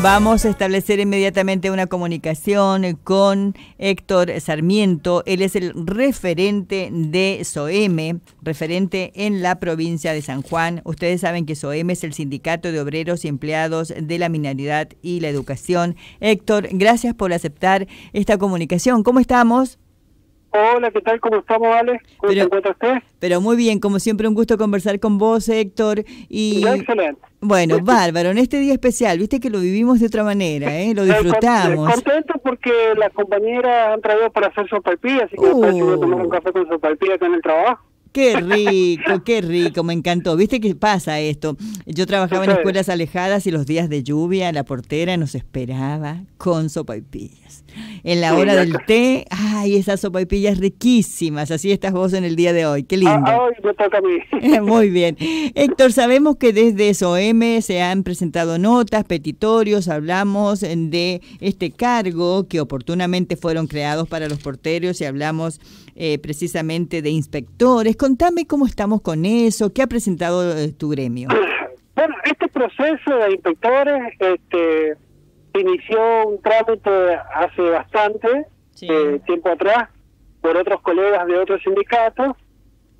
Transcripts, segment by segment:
Vamos a establecer inmediatamente una comunicación con Héctor Sarmiento. Él es el referente de SOEME, referente en la provincia de San Juan. Ustedes saben que SOEME es el sindicato de obreros y empleados de la minería y la educación. Héctor, gracias por aceptar esta comunicación. ¿Cómo estamos? Hola, ¿qué tal? ¿Cómo estamos, Ale? ¿Cómo se encuentra usted? Pero muy bien, como siempre, un gusto conversar con vos, Héctor. Y, excelente. Bueno, bárbaro, en este día especial, viste que lo vivimos de otra manera, ¿eh? lo disfrutamos. Contento porque las compañeras han traído para hacer sopalpilla, así que uh. me a tomar un café con sopalpilla acá en el trabajo. Qué rico, qué rico, me encantó. ¿Viste qué pasa esto? Yo trabajaba en escuelas alejadas y los días de lluvia la portera nos esperaba con sopaipillas. En la hora del té, ay, esas sopaipillas riquísimas. Así estás vos en el día de hoy. Qué lindo. Ah, me toca a mí. Muy bien. Héctor, sabemos que desde SOM se han presentado notas, petitorios, hablamos de este cargo que oportunamente fueron creados para los porteros y hablamos eh, precisamente de inspectores. Contame cómo estamos con eso, qué ha presentado eh, tu gremio. Bueno, este proceso de inspectores este, inició un trámite hace bastante eh, tiempo atrás por otros colegas de otros sindicatos,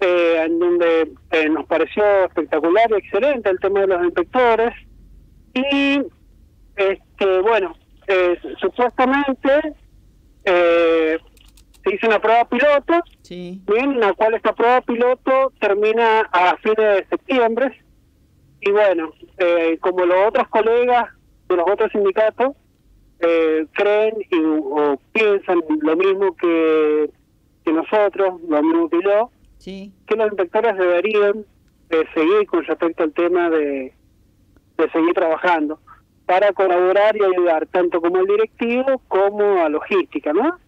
en donde nos pareció espectacular y excelente el tema de los inspectores. Y, este bueno, supuestamente eh, se hizo una prueba piloto, sí. bien, la cual esta prueba piloto termina a fines de septiembre. Y bueno, eh, como los otros colegas de los otros sindicatos eh, creen y, o piensan lo mismo que, que nosotros, lo mismo que yo, sí. que los inspectores deberían eh, seguir con respecto al tema de, de seguir trabajando para colaborar y ayudar tanto como al directivo como a logística, ¿no?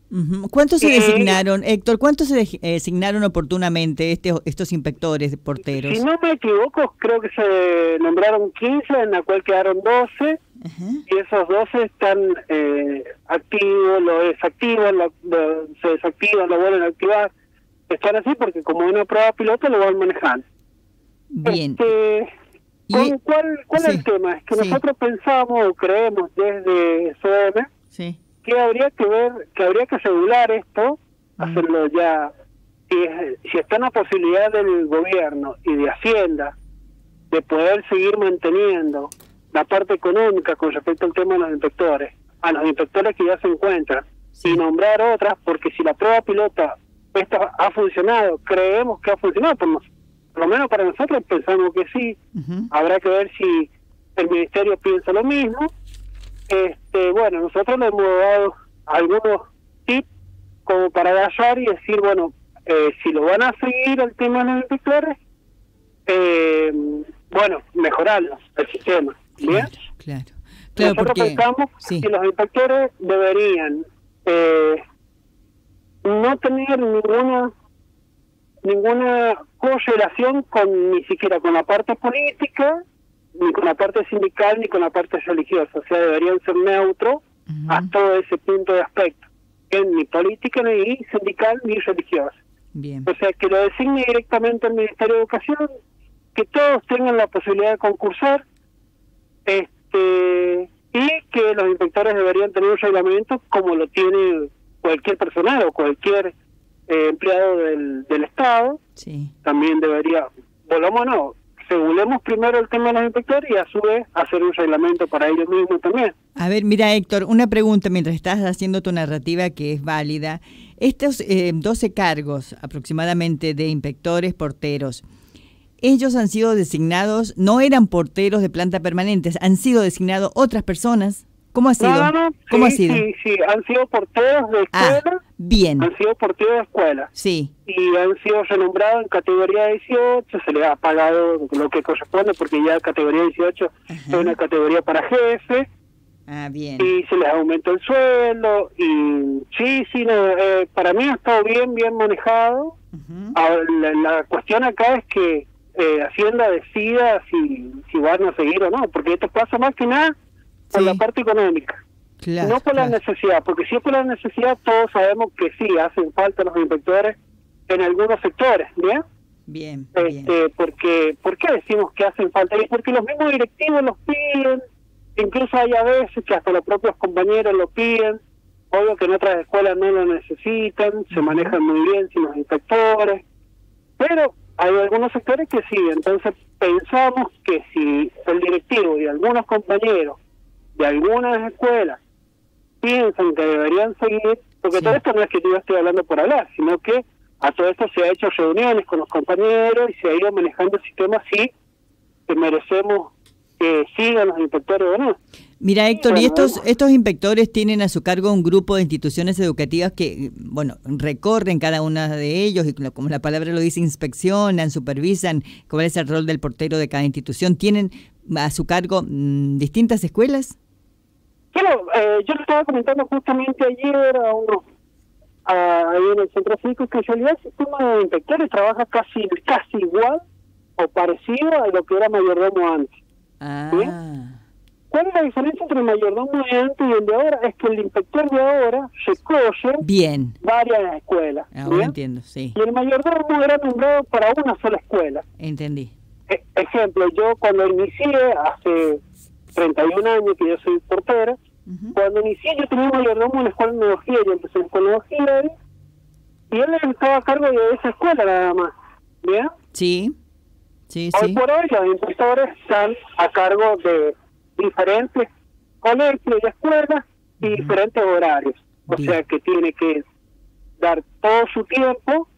¿Cuántos se designaron, Héctor? ¿Cuántos se eh, designaron oportunamente este, estos inspectores porteros? Si no me equivoco, creo que se nombraron 15, en la cual quedaron 12, y esos 12 están eh, activos, lo desactivan, lo, se desactivan, lo vuelven a activar. Están así porque como una prueba piloto lo van manejando. Bien. Este, ¿Cuál, cuál es el tema? Es que nosotros pensamos o creemos desde SOM sí que habría que ver, que habría que asegurar esto, hacerlo ya, si, si está en la posibilidad del gobierno y de Hacienda de poder seguir manteniendo la parte económica con respecto al tema de los inspectores, a los inspectores que ya se encuentran, y nombrar otras, porque si la prueba pilota esta ha funcionado, creemos que ha funcionado, por, lo menos para nosotros pensamos que sí, habrá que ver si el ministerio piensa lo mismo este, bueno, nosotros le hemos dado algunos tips como para gallar y decir, bueno, eh, si lo van a seguir el tema de los inspectores, eh, bueno, mejorarlo, el sistema. ¿bien? Claro, Nosotros pensamos que los inspectores deberían eh, no tener ninguna ninguna correlación con ni siquiera con la parte política ni con la parte sindical ni con la parte religiosa, o sea, deberían ser neutros a todo ese punto de aspecto, que ni política, ni sindical, ni religiosa. Bien. O sea, que lo designe directamente el Ministerio de Educación, que todos tengan la posibilidad de concursar, este y que los inspectores deberían tener un reglamento como lo tiene cualquier personal o cualquier eh, empleado del, del Estado. Sí. También debería, volvamos no, regulemos primero el tema de los inspectores y a su vez hacer un reglamento para ellos mismos también. A ver, mira Héctor, una pregunta mientras estás haciendo tu narrativa que es válida. Estos eh, 12 cargos aproximadamente de inspectores porteros, ellos han sido designados, no eran porteros de planta permanente, han sido designados otras personas. ¿Cómo ha sido? ¿Cómo ha sido? Sí, sí, han sido porteros de ah, escuela. bien. Han sido porteros de escuela. Sí. Y han sido renombrados en categoría 18, se les ha pagado lo que corresponde porque ya categoría 18 es una categoría para jefe. Ah, bien. Y se les aumentó el sueldo y sí, sí, eh, para mí ha estado bien, bien manejado. la, cuestión acá es que eh, Hacienda decida si, si van a seguir o no, porque esto pasa más que nada por la parte económica. no por la necesidad, porque si es por la necesidad, todos sabemos que sí, hacen falta los inspectores en algunos sectores, ¿bien? Bien, este, Porque, ¿Por qué decimos que hacen falta? porque los mismos directivos los piden, incluso hay a veces que hasta los propios compañeros lo piden, obvio que en otras escuelas no lo necesitan, se manejan muy bien sin los inspectores, pero hay algunos sectores que sí, entonces pensamos que si el directivo y algunos compañeros de algunas escuelas piensan que deberían seguir, porque todo esto no es que yo estoy hablando por hablar, sino que a todo esto se ha hecho reuniones con los compañeros y se ha ido manejando el sistema así que merecemos que sigan los inspectores o no. Mira, Héctor, y estos, estos inspectores tienen a su cargo un grupo de instituciones educativas que, bueno, recorren cada una de ellos y como la palabra lo dice, inspeccionan, supervisan cuál es el rol del portero de cada institución. ¿Tienen a su cargo mm, distintas escuelas? Claro, eh, yo lo estaba comentando justamente ayer a uno ahí en el centro cívico que en realidad el sistema de inspectores trabaja casi casi igual o parecido a lo que era mayordomo antes. Ah. ¿Cuál es la diferencia entre el mayordomo de antes y el de ahora? Es que el inspector de ahora recoge bien. varias escuelas. Ahora entiendo, sí. Y el mayordomo era nombrado para una sola escuela. Entendí. E, ejemplo, yo cuando inicié, hace 31 años que yo soy portera, cuando inicié yo tenía un mayordomo en la escuela de tecnología, yo empecé en tecnología y él estaba a cargo de esa escuela nada más. ¿Bien? Sí. Sí, hoy por hoy los inspectores están a cargo de diferentes colegios y escuelas y diferentes horarios. O sea que tiene que dar todo su tiempo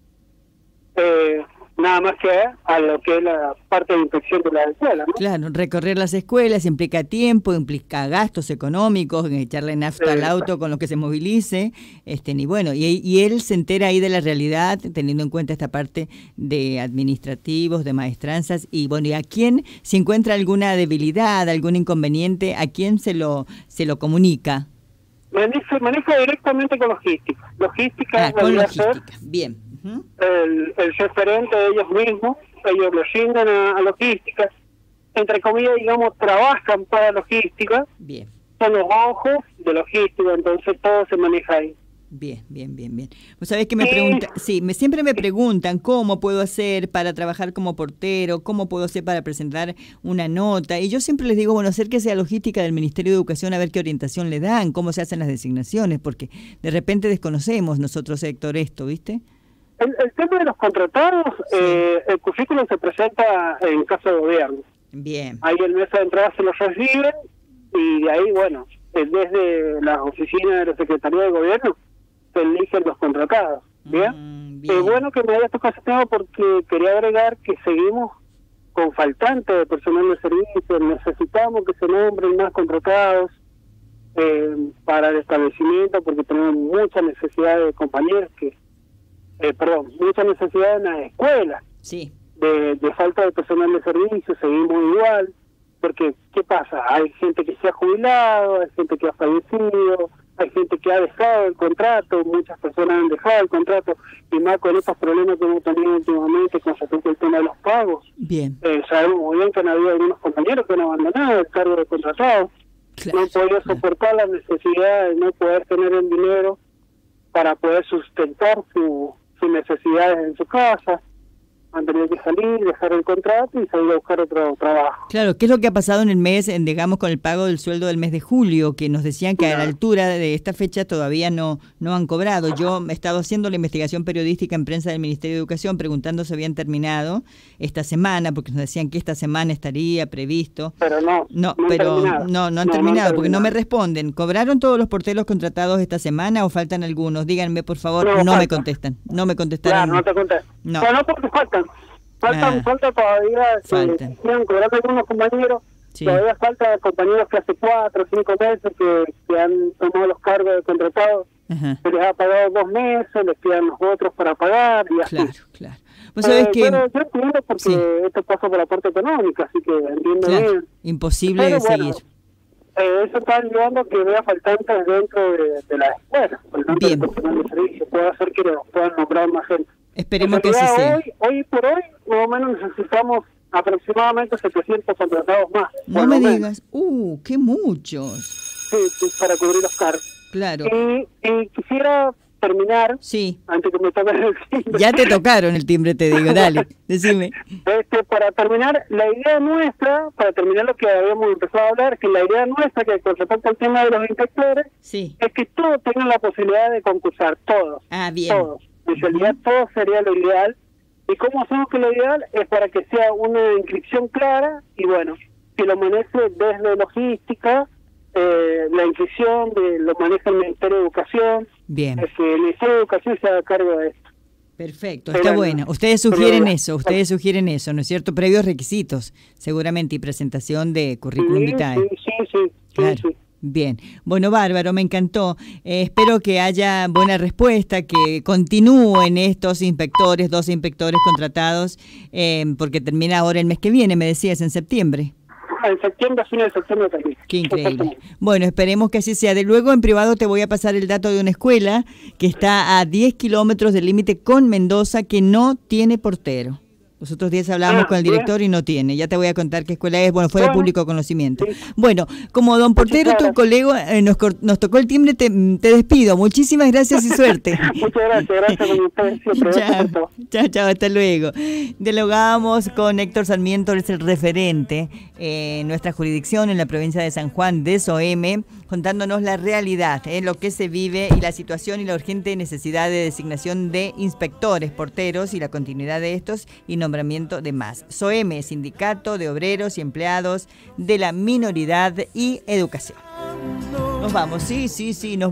eh, nada más que a lo que es la parte de inspección de la escuela. ¿no? Claro, recorrer las escuelas implica tiempo, implica gastos económicos, echarle nafta al auto con lo que se movilice, este, y bueno, y, y, él se entera ahí de la realidad, teniendo en cuenta esta parte de administrativos, de maestranzas, y bueno, y a quién, si encuentra alguna debilidad, algún inconveniente, a quién se lo, se lo comunica. Maneja, maneja directamente con logística. Logística, ah, con logística. Bien el, el referente de ellos mismos, ellos lo llegan a, logística, entre comillas, digamos, trabajan para logística, bien. son los ojos de logística, entonces todo se maneja ahí. Bien, bien, bien, bien. Vos sabés que me preguntan, sí, me, siempre me preguntan cómo puedo hacer para trabajar como portero, cómo puedo hacer para presentar una nota. Y yo siempre les digo, bueno, acérquese a logística del Ministerio de Educación a ver qué orientación le dan, cómo se hacen las designaciones, porque de repente desconocemos nosotros, Héctor, esto, ¿viste? El, tema de los contratados, eh, el currículum se presenta en casa de gobierno. Bien. Ahí el mesa de entrada se los reciben y de ahí, bueno, desde la oficina de la Secretaría de Gobierno se eligen los contratados. Bien. Mm, bien. bueno que me haya tocado ese tema porque quería agregar que seguimos con faltante de personal de servicio, necesitamos que se nombren más contratados eh, para el establecimiento porque tenemos mucha necesidad de compañeros que eh, perdón, mucha necesidad en las escuelas. Sí. De, falta de personal de servicio, seguimos igual, porque ¿qué pasa? Hay gente que se ha jubilado, hay gente que ha fallecido, hay gente que ha dejado el contrato, muchas personas han dejado el contrato, y más con estos problemas que hemos tenido últimamente con respecto al tema de los pagos. Bien. Eh, sabemos muy bien que han habido algunos compañeros que han abandonado el cargo de contratado, no han podido soportar la necesidad de no poder tener el dinero para poder sustentar su, sin necesidades en su casa, han tenido que salir, dejar el contrato y salir a buscar otro trabajo. Claro, ¿qué es lo que ha pasado en el mes, en, digamos, con el pago del sueldo del mes de julio? Que nos decían que a la altura de esta fecha todavía no, no han cobrado. Yo he estado haciendo la investigación periodística en prensa del Ministerio de Educación preguntando si habían terminado esta semana, porque nos decían que esta semana estaría previsto. Pero no, no, pero no, no han terminado, porque no me responden. ¿Cobraron todos los porteros contratados esta semana o faltan algunos? Díganme, por favor, no, me contestan. No me contestaron. no te contestan. No. no porque faltan Faltan, falta todavía. Eh, cobrando algunos compañeros, todavía falta compañeros que hace cuatro o cinco meses que, que, han tomado los cargos de contratados, se les ha pagado dos meses, les quedan los otros para pagar y así. Claro, claro. ¿Vos sabés eh, que... Pero yo entiendo porque esto pasa por la parte económica, así que entiendo bien. Imposible de seguir. Eh, eso está ayudando a que vea faltantes dentro de, de la escuela, por tanto, el personal de servicio puede hacer que puedan nombrar más gente. Esperemos que así sea. Hoy, hoy por hoy, más o menos necesitamos aproximadamente 700 contratados más. No me digas, ¡uh, qué muchos! Sí, para cubrir los cargos. Claro. Y, quisiera terminar, sí. antes que me toquen el timbre. Ya te tocaron el timbre, te digo, dale, decime. Este, para terminar, la idea nuestra, para terminar lo que habíamos empezado a hablar, que la idea nuestra, que con respecto al tema de los inspectores, sí. es que todos tengan la posibilidad de concursar, todos. Ah, bien. Todos. En realidad, todo sería lo ideal. ¿Y cómo hacemos que lo ideal? Es para que sea una inscripción clara y bueno, que lo maneje desde logística, eh, la inscripción de, lo maneja el Ministerio de Educación. Bien. Es que el Ministerio de Educación se haga cargo de esto. Perfecto, está bueno. Ustedes sugieren eso, ustedes sugieren eso, ¿no es cierto? Previos requisitos, seguramente, y presentación de currículum vitae. Sí, sí, sí. Claro. Bien, bueno, bárbaro, me encantó. Eh, espero que haya buena respuesta, que continúen estos inspectores, dos inspectores contratados, eh, porque termina ahora el mes que viene, me decías, en septiembre en septiembre, fin de septiembre también. Qué increíble. Bueno, esperemos que así sea. De luego en privado te voy a pasar el dato de una escuela que está a 10 kilómetros del límite con Mendoza que no tiene portero. Los otros días hablábamos ah, con el director y no tiene. Ya te voy a contar qué escuela es. Bueno, fue de público conocimiento. Bueno, como don Portero, tu colega, eh, nos, nos tocó el timbre, te, te, despido. Muchísimas gracias y suerte. Muchas gracias, gracias con Chao, chao, chao, hasta luego. Dialogábamos con Héctor Sarmiento, es el referente en nuestra jurisdicción en la provincia de San Juan de Soeme, contándonos la realidad, eh, lo que se vive y la situación y la urgente necesidad de designación de inspectores, porteros y la continuidad de estos y no nombramiento de más. SOEME, Sindicato de Obreros y Empleados de la Minoridad y Educación. Nos vamos, sí, sí, sí, nos